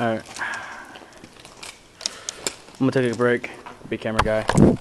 Alright. I'm gonna take a break. Be camera guy.